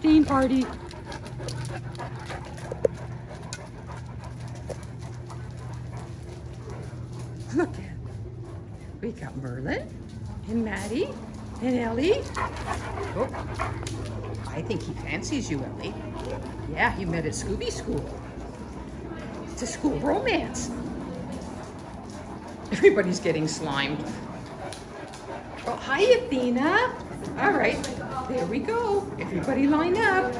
Theme party. Look at We got Merlin and Maddie and Ellie. Oh, I think he fancies you, Ellie. Yeah, he met at Scooby School. It's a school romance. Everybody's getting slimed. Hi, Athena. All right, there we go. Everybody line up.